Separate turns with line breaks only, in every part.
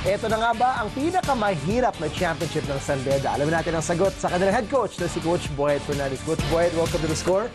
Ito na nga ba ang pinakamahirap na championship ng San Beda? Alamin natin ang sagot sa kanilang head coach na si Coach Boyd Fernandez. Coach Boyd, welcome to the score.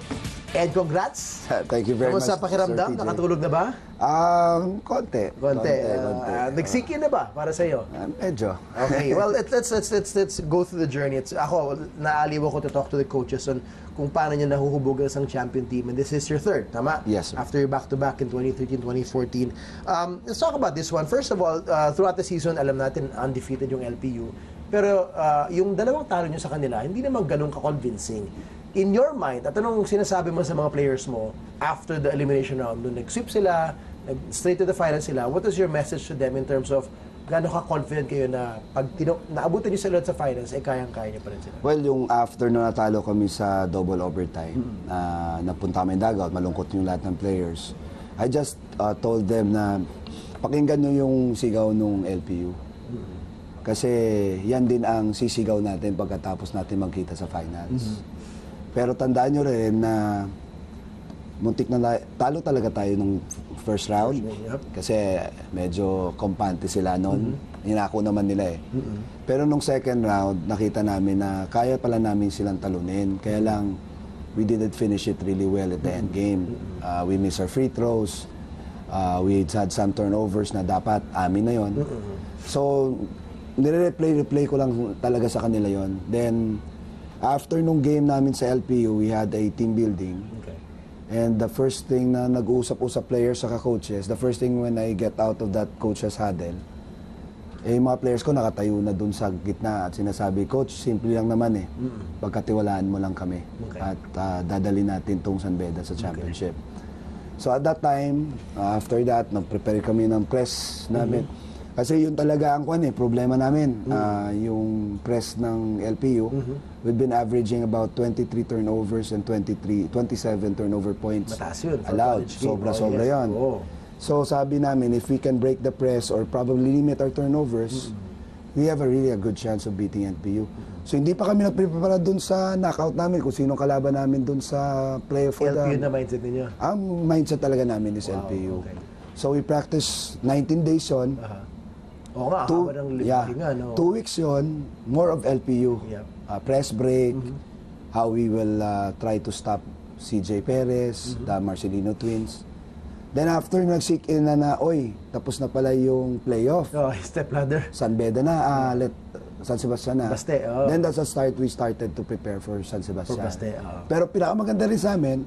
And congrats.
Thank you very
Kamusta
much,
pakiramdam?
Sir TJ.
Nakatulog na ba?
Um, konti.
Konti.
Konti,
Uh,
konti.
in na ba para sa iyo?
Ah, medyo.
Okay, well, let's, let's, let's, let's, let's go through the journey. It's, ako, naaliw ako to talk to the coaches on kung paano niya nahuhubog ang isang champion team. And this is your third, tama?
Yes, sir.
After your back-to-back in 2013, 2014. Um, let's talk about this one. First of all, uh, throughout the season, alam natin, undefeated yung LPU. Pero uh, yung dalawang talo niyo sa kanila, hindi naman ganun ka-convincing. In your mind, at anong sinasabi mo sa mga players mo after the elimination round, nung nag-sweep sila, nag straight to the final sila, what is your message to them in terms of gaano ka-confident kayo na pag tino- naabutan niyo sila sa finals, eh kayang-kaya niyo pa rin sila?
Well, yung after na natalo kami sa double overtime, na napunta kami dugout, malungkot yung lahat ng players. I just uh, told them na pakinggan nyo yung sigaw nung LPU. Kasi yan din ang sisigaw natin pagkatapos natin magkita sa finals. Pero tandaan nyo rin na muntik na talo talaga tayo nung first round.
Yep.
Kasi medyo kompante sila noon. Inako naman nila eh. Pero nung second round, nakita namin na kaya pala namin silang talunin. Kaya lang, we didn't finish it really well at the end game. Uh, we missed our free throws. Uh, we had some turnovers na dapat amin na yon. So, nire-replay-replay ko lang talaga sa kanila yon. Then, after nung game namin sa LPU, we had a team building.
Okay.
And the first thing na nag-uusap-usap players sa coaches, the first thing when I get out of that coach's huddle, eh mga players ko nakatayo na dun sa gitna at sinasabi, Coach, simple lang naman eh. Pagkatiwalaan mo lang kami.
Okay.
At ah, dadali natin tong San Beda sa championship. So at that time, ah, after that, nag-prepare kami ng press namin. Kasi yun talaga ang kwan eh, problema namin. Ah, yung press ng LPU, we've been averaging about 23 turnovers and 23, 27 turnover points
Mataas yun
allowed. Sobra-sobra
Oh, yes.
yun.
Oo.
So sabi namin, if we can break the press or probably limit our turnovers, we have a really a good chance of beating NPU. So hindi pa kami nagprepara dun sa knockout namin kung sino kalaban namin dun sa play for
LPU
the...
na mindset ninyo.
Ang mindset talaga namin is
Wow,
LPU.
okay.
So we practice 19 days yon.
Aha. Oo nga,
Two,
ng
yeah,
lipahinga, no?
two weeks yon, more of LPU.
Yep.
Uh, press break,
Mm-hmm.
how we will uh, try to stop CJ Perez,
Mm-hmm.
the Marcelino twins. Then after nag-seek in na na, oy, tapos na pala yung playoff.
Oh, step ladder.
San Beda na, ah, let, San Sebastian na.
Baste, oo.
Then that's the start we started to prepare for San Sebastian.
For Baste, oo.
Pero pinakamaganda rin sa amin,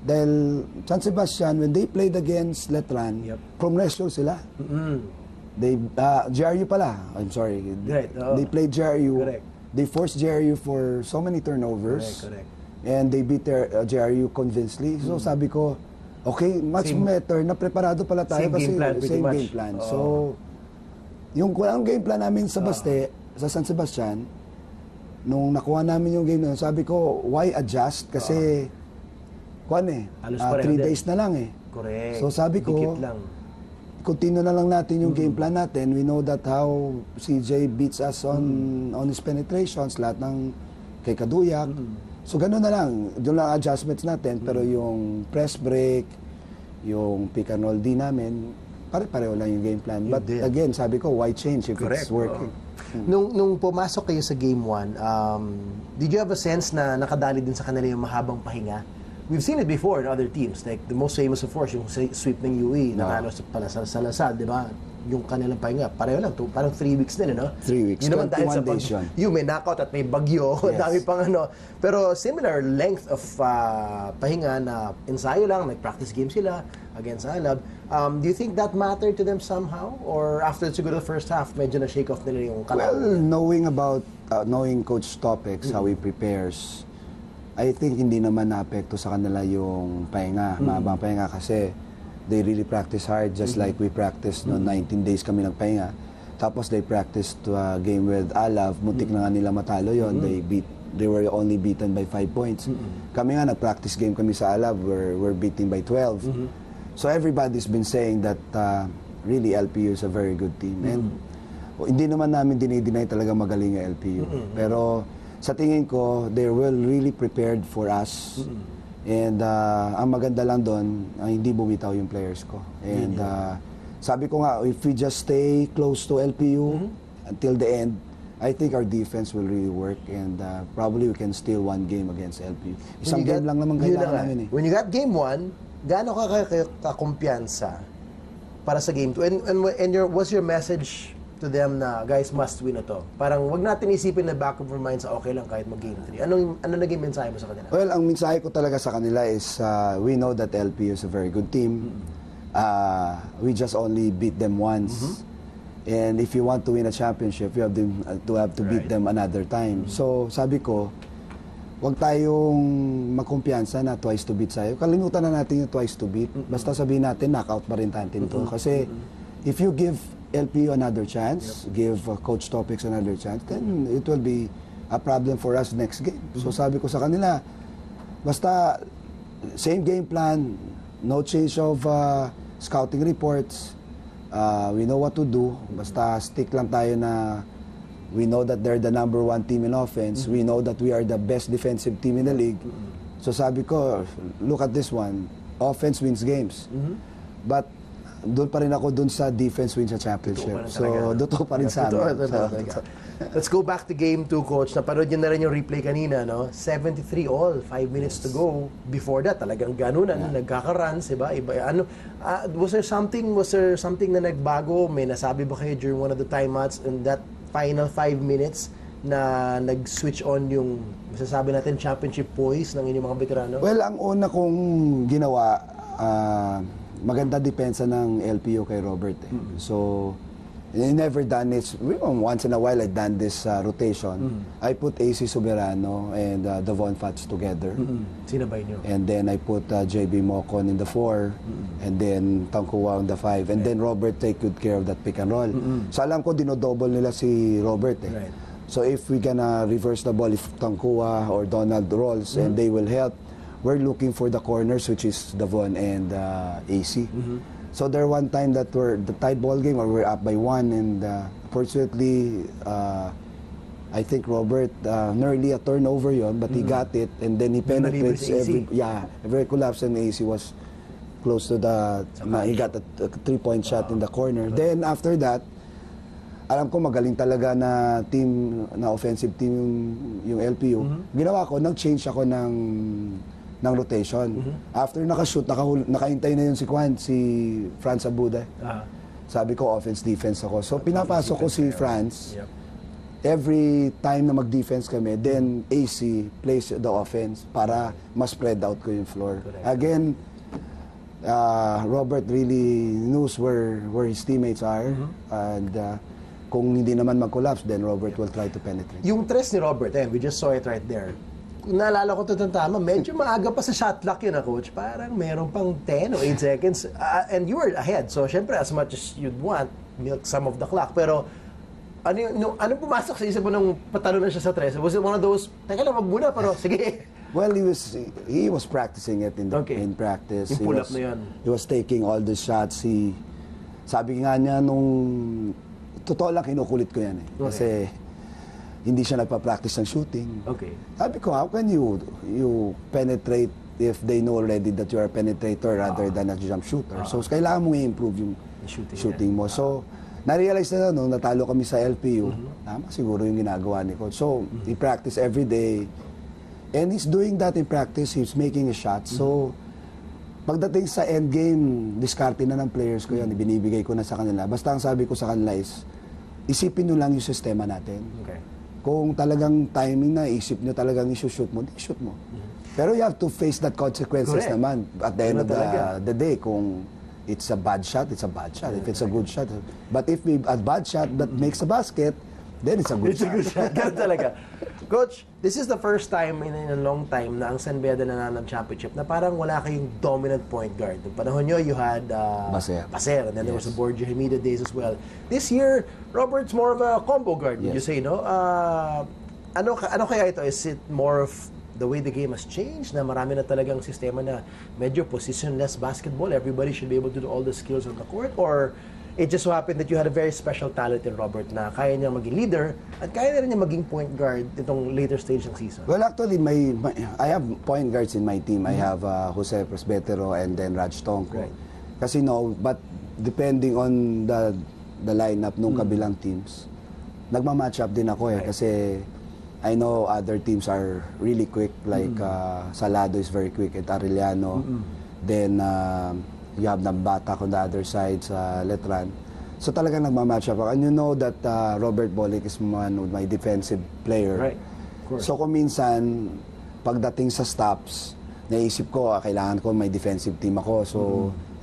dahil San Sebastian, when they played against Letran,
Yep.
from sila.
Mm.
They, uh, GRU pala, I'm sorry.
Right, oo.
They played GRU.
Correct.
They forced GRU for so many turnovers.
Correct, correct.
And they beat their uh, GRU convincingly. So sabi ko, okay, much
Same-
better na preparado pala tayo
Same
kasi
game plan, pretty
same
much.
game plan.
Oo.
So, yung ang game plan namin sa Baste, sa San Sebastian, nung nakuha namin yung game na yun, sabi ko, why adjust? Kasi, kuan eh,
Halos
ah,
pareho
three
din.
days na lang eh.
Correct.
So sabi ko,
Dikit lang.
Continue na lang natin yung game plan natin. We know that how CJ beats us on on his penetrations, lahat ng kay Kaduyak. So gano'n na lang. Doon lang adjustments natin. Pero yung press break, yung pick and roll D namin, pare-pareho lang yung game plan. But
din.
again, sabi ko, why change if
Correct.
it's working?
Nung, nung pumasok kayo sa game 1, um, did you have a sense na nakadali din sa kanila yung mahabang pahinga? We've seen it before in other teams. Like the most famous of course, yung sa- sweep ng UE, nanalo sa pala sa Salazar, di ba? Yung kanilang pahinga, pareho lang, parang three weeks din, eh, no?
Three weeks.
Yun naman dahil sa
21 days yun.
Yung may knockout at may bagyo,
Yes.
dami pang ano. Pero similar length of uh, pahinga na ensayo lang, nag-practice game sila against Alab. Um, do you think that mattered to them somehow? Or after siguro the first half, medyo na-shake off nila yung
Well,
kalaban?
knowing about, uh, knowing Coach Topics, how he prepares, I think hindi naman naapekto sa kanila yung pahinga, mahabang pahinga kasi they really practice hard just like we practice no 19 days kami nagpahinga. Tapos they practiced a game with Alav, muntik na nga nila matalo yon. They beat they were only beaten by 5 points. Kami nga nag-practice game kami sa Alav, we're, we're beating by 12. So everybody's been saying that uh, really LPU is a very good team. And o, hindi naman namin dinideny talaga magaling yung LPU. Pero sa tingin ko, they're well really prepared for us. And uh, ang maganda lang doon, uh, hindi bumitaw yung players ko. And uh, sabi ko nga, if we just stay close to LPU until the end, I think our defense will really work and uh, probably we can steal one game against LPU. Isang game
got-
lang naman
na
kailangan
nga.
namin eh.
When you got game one, gaano ka ka- ka- kakumpiyansa para sa game two? And, and, and your, what's your message to them na guys must win na to? Parang wag natin isipin na back of our minds sa okay lang kahit mag game 3. Anong ano naging mensahe mo sa kanila?
Well, ang mensahe ko talaga sa kanila is uh, we know that LPU is a very good team. Uh, we just only beat them once. And if you want to win a championship, you have to, uh, to have to beat
Right.
them another time. So, sabi ko, wag tayong magkumpiyansa na twice to beat sa'yo. Kalimutan na natin yung twice to beat. Basta sabihin natin, knockout pa rin natin to. Kasi, if you give LPU another chance, give uh, Coach Topics another chance, then it will be a problem for us next game. So, sabi ko sa kanila, basta same game plan, no change of uh, scouting reports. Uh, we know what to do. Basta stick lang tayo na we know that they're the number one team in offense. We know that we are the best defensive team in the league. So sabi ko, look at this one. Offense wins games. But doon pa rin ako doon sa defense wins a championship.
Rin
So, totoo pa rin sa amin.
Let's go back to game 2, coach. Napanood niyo na rin yung replay kanina, no? 73 all, 5 minutes to go. Before that, talagang ganunan, nagkaka-runs, diba? Iba, ano, ah, was there something, was there something na nagbago? May nasabi ba kayo during one of the timeouts in that final 5 minutes na nag-switch on yung masasabi natin championship poise ng inyong mga veterano?
Well, ang una kong ginawa, ah, maganda depensa ng LPO kay Robert. Eh. So, I never done this. Once in a while, I done this uh, rotation. I put AC Soberano and uh, Devon Fats together.
Mm, Sinabay niyo?
And then I put uh, JB Mocon in the four, and then Tangkuwa on the five, and then Robert take good care of that pick and roll. So alam ko dinodouble nila si Robert eh.
Right.
So if we gonna reverse the ball, if Tangkuwa or Donald rolls, and they will help, we're looking for the corners, which is Davon and uh, AC. So there one time that we're the tight ball game, or we're up by one, and uh, fortunately, uh, I think Robert uh, nearly a turnover yon, but he got it, and then he penetrates every yeah every collapse, and AC was close to the na, he got a, a three point shot in the corner. Then after that, alam ko magaling talaga na team na offensive team yung, yung LPU. Ginawa ko, nag-change ako ng ng rotation. After nakashoot, nakahul, nakaintay na yun si Kwan, si Franz Abuda.
Ah.
Sabi ko, offense, defense ako. So, pinapasok ko si Franz.
Yep.
Every time na mag-defense kami, then AC plays the offense para mas spread out ko yung floor.
Correct.
Again, uh, Robert really knows where where his teammates are. And uh, kung hindi naman mag-collapse, then Robert will try to penetrate.
Yung tres ni Robert, eh, we just saw it right there. Kung naalala ko ito tama, medyo maaga pa sa shot clock yun na coach. Parang meron pang 10 o 8 seconds. Ah, and you were ahead. So, syempre, as much as you'd want, milk some of the clock. Pero, ano, yung, nung, ano pumasok sa isip mo nung patalo na siya sa tres? Was it one of those, teka lang, wag muna, pero sige.
Well, he was he was practicing it in the,
Okay.
in practice.
Yung
He
pull-up
was-
na yun.
He was taking all the shots. He sabi nga niya nung totoo lang kinukulit ko yan eh. Kasi hindi siya nagpa-practice ng shooting.
Okay.
Sabi ko, how can you you penetrate if they know already that you are a penetrator rather than a jump shooter? So, kailangan mong i-improve yung
Ah. Shooting
shooting, mo. So, na-realize na nung natalo kami sa LPU,
Mm-hmm.
tama siguro yung ginagawa ni coach. So, he practice every day. And he's doing that in practice. He's making a shot. So, pagdating sa end game, diskarte na ng players ko yan. Binibigay ko na sa kanila. Basta ang sabi ko sa kanila is, isipin nyo lang yung sistema natin.
Okay.
Kung talagang timing na, isip nyo talagang isushoot mo, di shoot mo. Pero you have to face that consequences
Correct.
naman at the end
Ano
of the, the day. Kung it's a bad shot, it's a bad shot. If it's a good shot. But if we, a bad shot that makes a basket, then it's a good
It's a
shot.
good shot. Ganun talaga. Coach, this is the first time in, in a long time na ang San Beda nanalo ng championship na parang wala kayong dominant point guard. Noong panahon nyo, you had uh,
Baser.
Baser, and then there was the Borja Hamida days as well. This year, Robert's more of a combo guard, would you
Yes.
say, no? Uh, ano, ano kaya ito? Is it more of the way the game has changed na marami na talagang sistema na medyo positionless basketball? Everybody should be able to do all the skills on the court? Or it just so happened that you had a very special talent in Robert na kaya niya maging leader at kaya na rin niya maging point guard itong later stage ng season.
Well, actually, my, my I have point guards in my team.
Mm-hmm.
I have uh, Jose Presbetero and then Raj Tonko.
Right.
Kasi no, but depending on the the lineup nung kabilang teams, nagma-match up din ako eh kasi I know other teams are really quick like uh, Salado is very quick at Arellano. Then uh, you have Nambata on the other side sa Letran. So talagang nagma-match up ako. And you know that uh, Robert Bolick is one of my defensive player.
Right. Of course.
So kung minsan, pagdating sa stops, naisip ko, ah, kailangan ko may defensive team ako. So,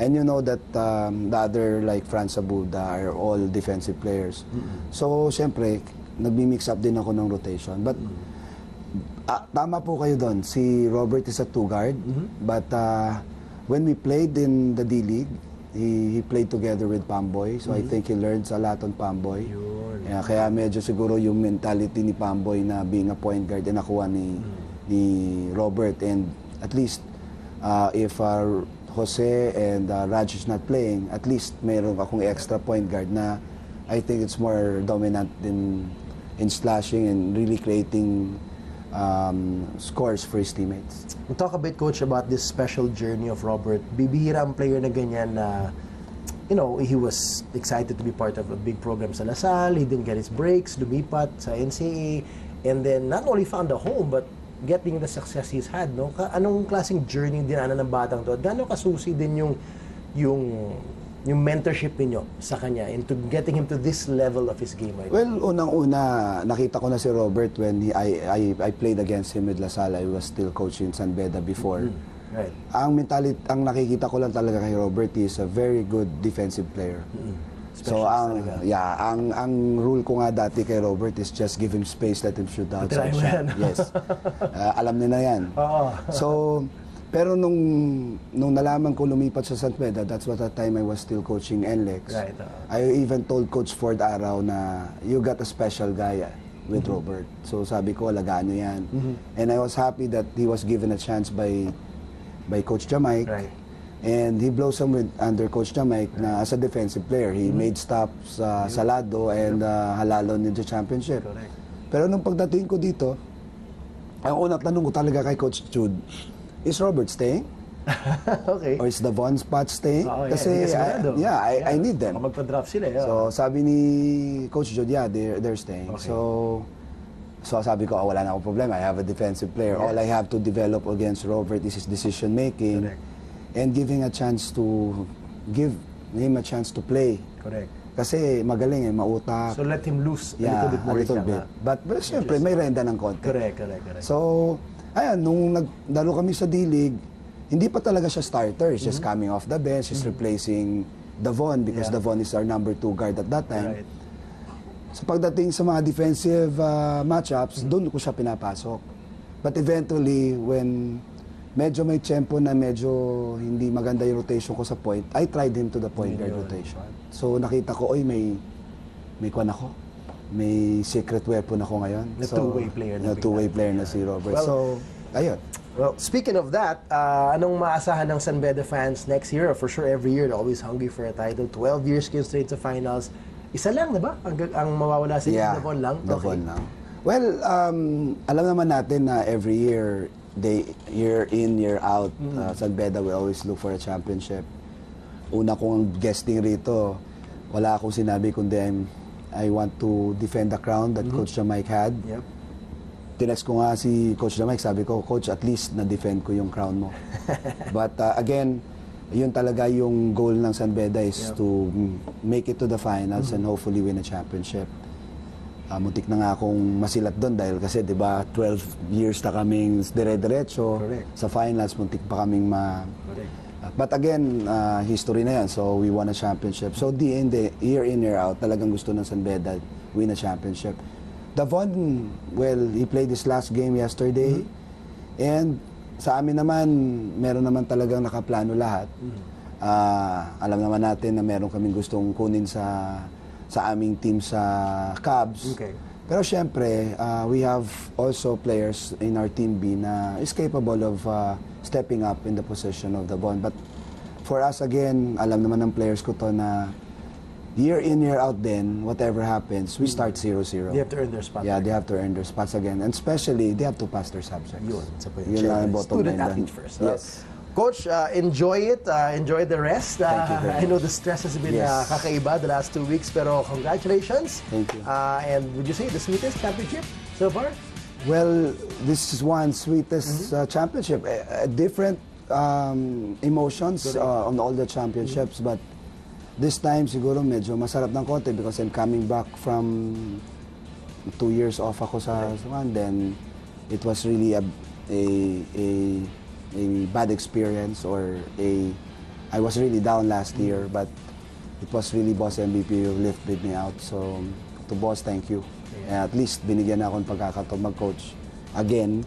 and you know that um, the other like Franz Abuda are all defensive players. So, syempre, nagmi-mix up din ako ng rotation. But, ah, tama po kayo doon. Si Robert is a two-guard. But, uh, when we played in the D-League, he, he played together with Pamboy. So, I think he learns a lot on Pamboy.
Yun.
Yeah, kaya medyo siguro yung mentality ni Pamboy na being a point guard na nakuha ni ni Robert and at least uh, if uh, Jose and uh, Raj is not playing, at least meron akong extra point guard na I think it's more dominant in in slashing and really creating um, scores for his teammates.
We'll talk a bit, Coach, about this special journey of Robert. Bibihira ang player na ganyan na, you know, he was excited to be part of a big program sa Lasal. He didn't get his breaks, lumipat sa NCAA. And then, not only found a home, but getting the success he's had, no? Ka- anong klaseng journey dinanan ng batang to? At Gaano kasusi din yung, yung, yung mentorship ninyo sa kanya into getting him to this level of his game right
Well, unang-una, nakita ko na si Robert when he, I, I, I played against him with Lasal. I was still coaching San Beda before.
Right.
Ang mentality, ang nakikita ko lang talaga kay Robert is a very good defensive player. So
Specialist
ang
talaga.
yeah, ang ang rule ko nga dati kay Robert is just give him space, let him shoot the outside shot. yes. Ah, alam niya na 'yan.
Oo.
so pero nung nung nalaman ko lumipat sa San Pedro, that's what the time I was still coaching NLEX.
Right, oo.
I even told Coach Ford araw na you got a special guy ah, with
Mm-hmm.
Robert. So sabi ko, alagaan niyo yan. And I was happy that he was given a chance by by Coach Jamaic.
Right.
And he blossomed with under Coach Jamaic na as a defensive player. He
Mm-hmm.
made stops sa Salado and uh, Halalo Ninja Championship.
Correct.
Pero nung pagdating ko dito, ang unang tanong ko talaga kay Coach Jude, is Robert staying?
okay.
Or is the Von spot staying?
Oo,
Kasi,
hindi ka
I, yeah, I, I need them.
Magpa-draft sila. eh.
So, sabi ni Coach Jude, yeah, they're, they're staying.
Okay.
So, so sabi ko, oh, wala na akong problema. I have a defensive player. All I have to develop against Robert is his decision making
Correct.
and giving a chance to give him a chance to play.
Correct.
Kasi magaling eh, mautak.
So let him loose a
yeah,
little bit more.
a little bit. But, but syempre, may renda ng konti.
Correct, correct, correct.
So, ayan, nung nagdalo kami sa D-League, hindi pa talaga siya starter. He's just coming off the bench. He's replacing Davon because.
Yeah.
Davon is our number two guard at that time.
right.
So pagdating sa mga defensive uh, matchups,
Mm-hmm.
doon ko siya pinapasok. But eventually, when medyo may tempo na medyo hindi maganda yung rotation ko sa point, I tried him to the point guard rotation. So nakita ko, oy, may may kwan ako. May secret weapon ako ngayon.
Na
so,
two-way player na
Na two-way player na si Robert.
Well,
so, ayun.
Well, speaking of that, uh, anong maasahan ng San Beda fans next year? For sure, every year, they're always hungry for a title. 12 years kayo straight sa finals. Isa lang, di ba? Ang, ang mawawala sa inyo, Davon lang?
Davon
Okay.
lang. Well, um, alam naman natin na every year, they, year in, year out,
Mm.
uh, San Beda will always look for a championship. Una kong guesting rito, wala akong sinabi kundi I'm, I want to defend the crown that Coach Jamaic had.
Mm-hmm. Yep.
Tinext ko nga si Coach Jamaic, sabi ko, Coach, at least na-defend ko yung crown mo. But uh, again, yun talaga yung goal ng San Beda is
Yep.
to make it to the finals and hopefully win a championship. Ah, muntik na nga akong masilat doon dahil kasi 'di ba 12 years na kaming dire-diretso sa finals muntik pa kaming ma
Correct.
But again, ah, history na yan. So, we won a championship. So, the end, eh, year in, year out, talagang gusto ng San Beda win a championship. Davon, well, he played his last game yesterday. And sa amin naman, meron naman talagang nakaplano lahat. Ah, alam naman natin na meron kaming gustong kunin sa sa aming team sa Cubs.
Okay.
Pero syempre, uh, we have also players in our team B na is capable of uh, stepping up in the position of the bond. But for us again, alam naman ng players ko to na year in, year out din, whatever happens, we start 0-0.
They have to earn their spot.
Yeah, they have to earn their spots again. And especially, they have to pass their subjects.
Yun.
Yun lang ang bottom
student
line
athlete
doon.
first.
Yes.
Coach, uh, enjoy it. Uh, enjoy the rest. Uh,
Thank you very
I know the stress has been
Yes.
uh, kakaiba the last two weeks, pero congratulations.
Thank you.
Uh, and would you say the sweetest championship so far?
Well, this is one sweetest
Mm-hmm.
uh, championship. Uh, uh, different um, emotions uh, on all the championships,
Mm-hmm.
but this time siguro medyo masarap ng konti because I'm coming back from two years off ako sa one. Then it was really a a a, a bad experience or a I was really down last year, but it was really Boss MVP who lifted me out. So to Boss, thank you. And at least binigyan ako ng pagkakataon mag-coach again.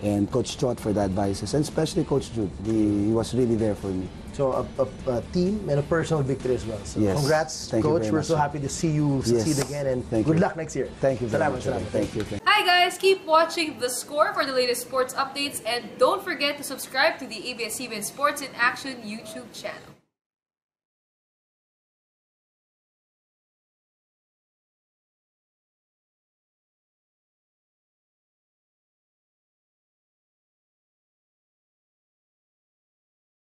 And Coach Chot for the advices. And especially Coach Jude. He, he was really there for me.
So a, a, a team and a personal victory as well. So
Yes.
congrats,
Thank you
Coach. We're
much,
so happy to see you succeed
Yes.
again and
Thank
good
you.
luck next year.
Thank you very
Salamat,
much.
salamat.
Thank you. Thank
Hi guys, keep watching The Score for the latest sports updates and don't forget to subscribe to the ABS-CBN Sports in Action YouTube channel.